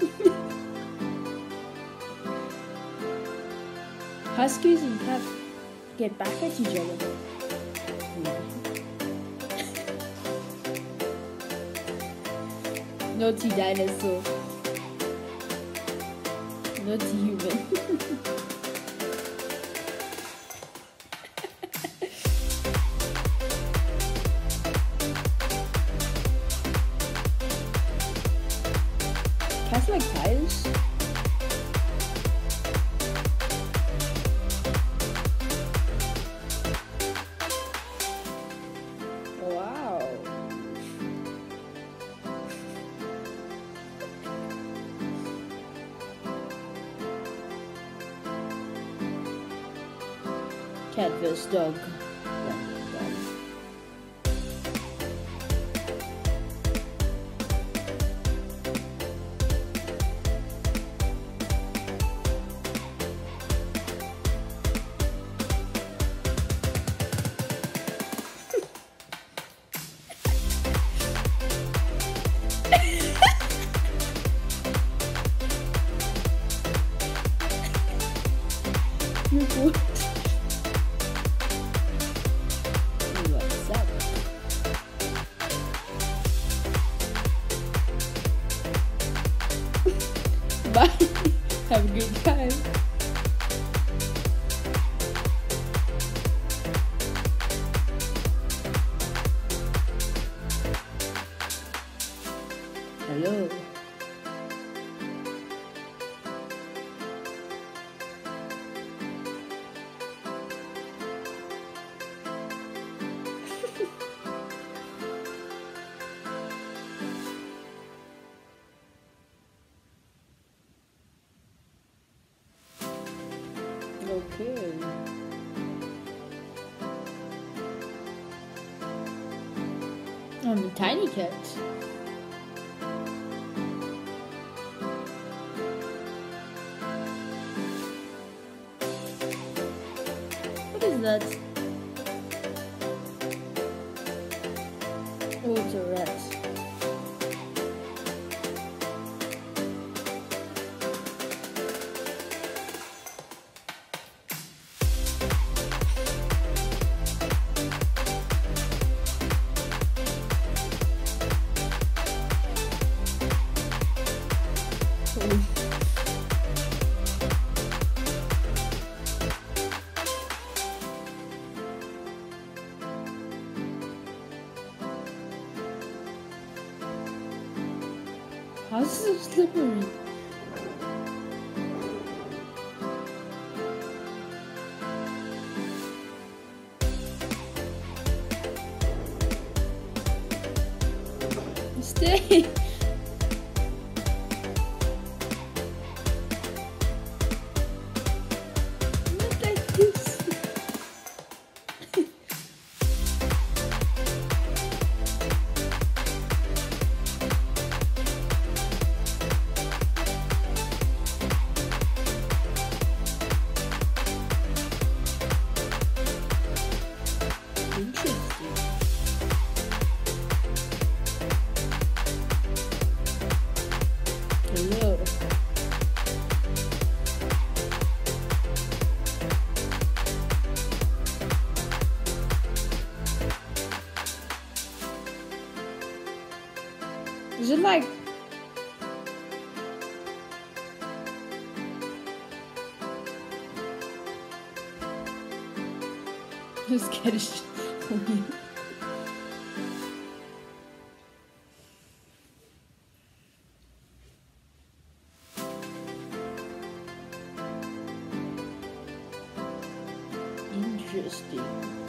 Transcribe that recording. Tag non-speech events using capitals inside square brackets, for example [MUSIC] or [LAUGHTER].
[LAUGHS] Huskies and pups get back at each other. [LAUGHS] Naughty dinosaur. Naughty human. [LAUGHS] Cats like tires. Wow. Cat vs up? Bye. [LAUGHS] Have a good time. Hello. Okay. I'm um, a tiny cat. What is that? How's slippery? Stay. [LAUGHS] Is it like [LAUGHS] Just kidding. [LAUGHS] Interesting.